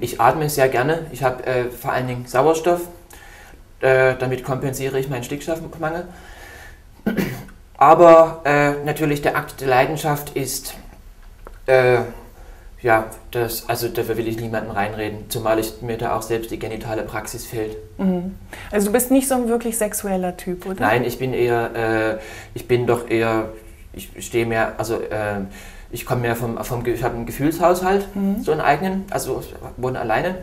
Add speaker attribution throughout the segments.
Speaker 1: ich atme sehr gerne. Ich habe äh, vor allen Dingen Sauerstoff. Äh, damit kompensiere ich meinen Stickstoffmangel. Aber äh, natürlich der Akt der Leidenschaft ist, äh, ja, das, also dafür will ich niemanden reinreden, zumal ich mir da auch selbst die genitale Praxis fehlt. Mhm.
Speaker 2: Also du bist nicht so ein wirklich sexueller Typ, oder?
Speaker 1: Nein, ich bin eher, äh, ich bin doch eher, ich stehe mehr, also äh, ich komme mehr vom, vom ich habe einen Gefühlshaushalt, mhm. so einen eigenen, also wohne alleine,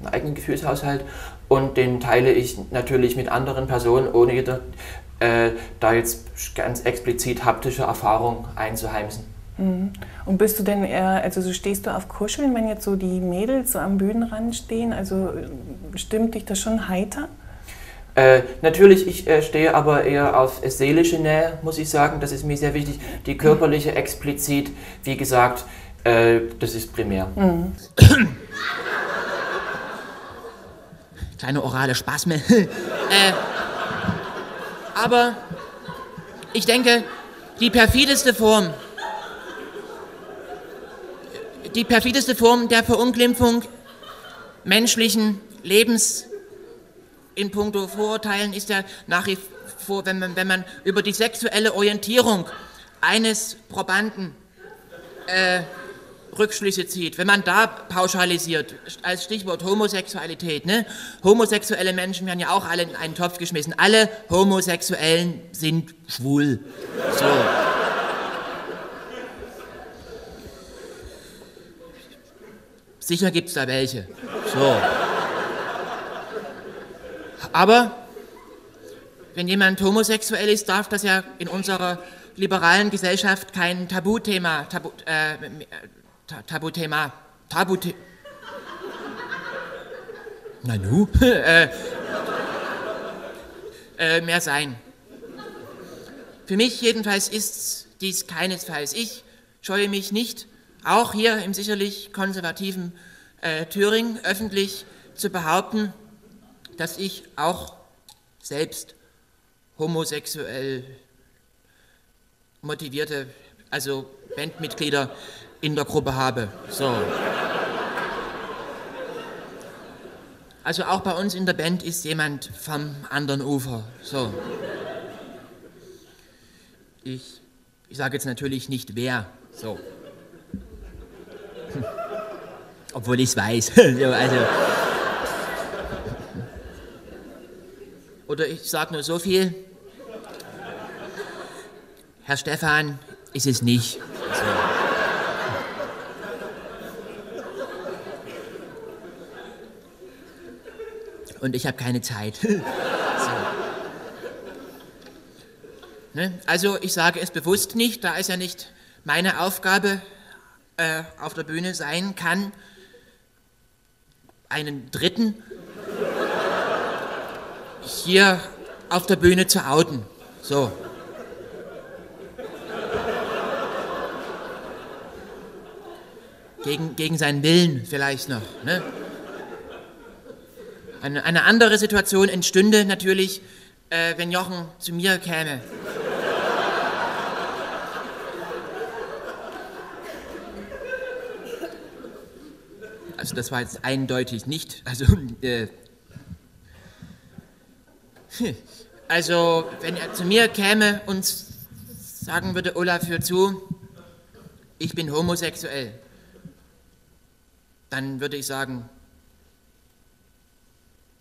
Speaker 1: einen eigenen Gefühlshaushalt und den teile ich natürlich mit anderen Personen, ohne jeder, äh, da jetzt ganz explizit haptische Erfahrung einzuheimsen.
Speaker 2: Mhm. Und bist du denn eher, also so stehst du auf Kuscheln, wenn jetzt so die Mädels so am Bühnenrand stehen? Also stimmt dich das schon heiter?
Speaker 1: Äh, natürlich, ich äh, stehe aber eher auf seelische Nähe, muss ich sagen. Das ist mir sehr wichtig. Die körperliche explizit, wie gesagt, äh, das ist primär. Mhm.
Speaker 3: Kleine orale Spasme. äh, aber ich denke, die perfideste Form, die perfideste Form der Verunglimpfung menschlichen Lebens in puncto Vorurteilen ist ja nach wie vor, wenn man, wenn man über die sexuelle Orientierung eines Probanden äh, Rückschlüsse zieht, wenn man da pauschalisiert, als Stichwort Homosexualität, ne? homosexuelle Menschen werden ja auch alle in einen Topf geschmissen. Alle Homosexuellen sind schwul. So. Sicher gibt es da welche. So. Aber wenn jemand homosexuell ist, darf das ja in unserer liberalen Gesellschaft kein Tabuthema, Tabu, äh, Tabuthema, Tabuthema, na nu, äh, äh, mehr sein. Für mich jedenfalls ist dies keinesfalls. Ich scheue mich nicht, auch hier im sicherlich konservativen äh, Thüringen öffentlich zu behaupten, dass ich auch selbst homosexuell motivierte, also Bandmitglieder in der Gruppe habe. So. Also auch bei uns in der Band ist jemand vom anderen Ufer. So. Ich, ich sage jetzt natürlich nicht wer. So. Obwohl ich es weiß. also, Oder ich sage nur so viel. Herr Stefan ist es nicht. So. Und ich habe keine Zeit. so. ne? Also ich sage es bewusst nicht, da es ja nicht meine Aufgabe äh, auf der Bühne sein kann, einen Dritten hier auf der Bühne zu outen. So. Gegen, gegen seinen Willen vielleicht noch. Ne? Eine, eine andere Situation entstünde natürlich, äh, wenn Jochen zu mir käme. Also das war jetzt eindeutig nicht, also äh, Also, wenn er zu mir käme und sagen würde, Olaf, hör zu, ich bin homosexuell, dann würde ich sagen,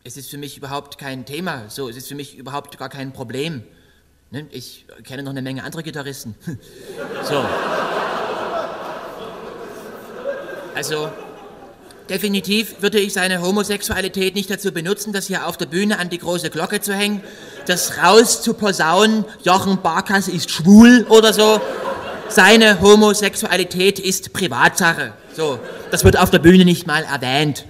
Speaker 3: es ist für mich überhaupt kein Thema, so, es ist für mich überhaupt gar kein Problem. Ne? Ich kenne noch eine Menge andere Gitarristen. so. Also, Definitiv würde ich seine Homosexualität nicht dazu benutzen, das hier auf der Bühne an die große Glocke zu hängen, das raus zu posaunen, Jochen Barkas ist schwul oder so. Seine Homosexualität ist Privatsache. So, das wird auf der Bühne nicht mal erwähnt.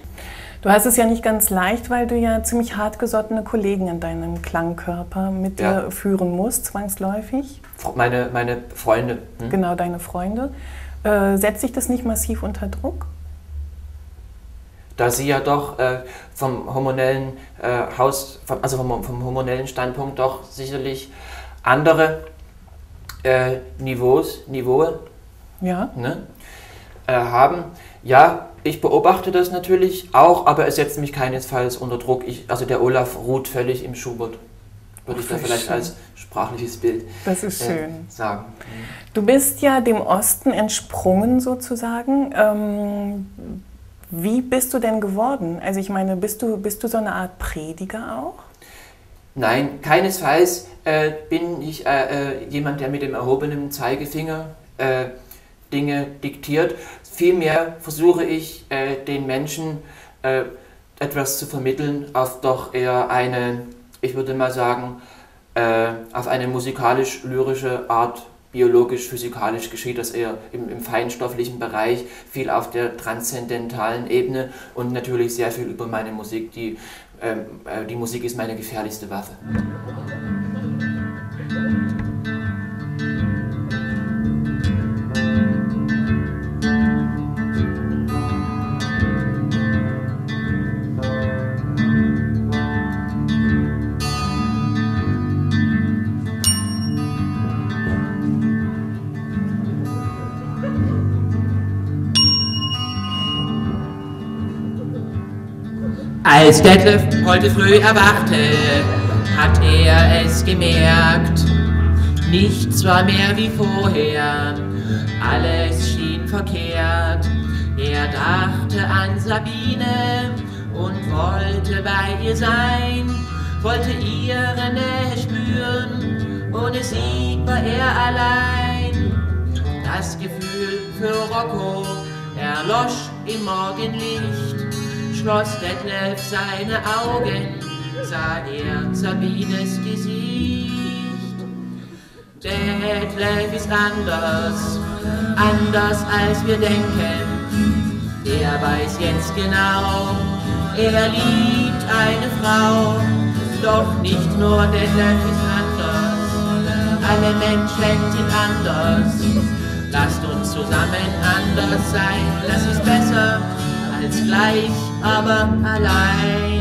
Speaker 2: Du hast es ja nicht ganz leicht, weil du ja ziemlich hartgesottene Kollegen in deinem Klangkörper mit ja. dir führen musst, zwangsläufig.
Speaker 1: Meine, meine Freunde.
Speaker 2: Hm? Genau, deine Freunde. Äh, setzt sich das nicht massiv unter Druck?
Speaker 1: Da sie ja doch äh, vom hormonellen äh, Haus, vom, also vom, vom, hormonellen Standpunkt doch sicherlich andere äh, Niveaus, Niveau
Speaker 2: ja.
Speaker 1: ne, äh, haben. Ja, ich beobachte das natürlich auch, aber es setzt mich keinesfalls unter Druck. Ich, also der Olaf ruht völlig im Schubert. Würde ich da vielleicht schön. als sprachliches Bild
Speaker 2: das ist äh, schön. sagen. Du bist ja dem Osten entsprungen sozusagen. Ähm, wie bist du denn geworden? Also ich meine, bist du, bist du so eine Art Prediger auch?
Speaker 1: Nein, keinesfalls äh, bin ich äh, äh jemand, der mit dem erhobenen Zeigefinger äh, Dinge diktiert. Vielmehr versuche ich äh, den Menschen äh, etwas zu vermitteln auf doch eher eine, ich würde mal sagen, auf eine musikalisch-lyrische Art, biologisch-physikalisch geschieht das eher im, im, feinstofflichen Bereich, viel auf der transzendentalen Ebene und natürlich sehr viel über meine Musik. Die, ähm, äh, die Musik ist meine gefährlichste Waffe.
Speaker 3: Als Detlef heute früh erwachte, hat er es gemerkt. Nichts war mehr wie vorher, alles schien verkehrt. Er dachte an Sabine und wollte bei ihr sein, wollte ihre Nähe spüren, ohne sie war er allein. Das Gefühl für Rocco erlosch im Morgenlicht schloss Detlef seine Augen, sah er Sabines Gesicht. Detlef ist anders, anders als wir denken. Er weiß jetzt genau, er liebt eine Frau, doch nicht nur Detlef ist anders, alle Menschen sind anders. Lasst uns zusammen anders sein, das ist besser als gleich, aber allein.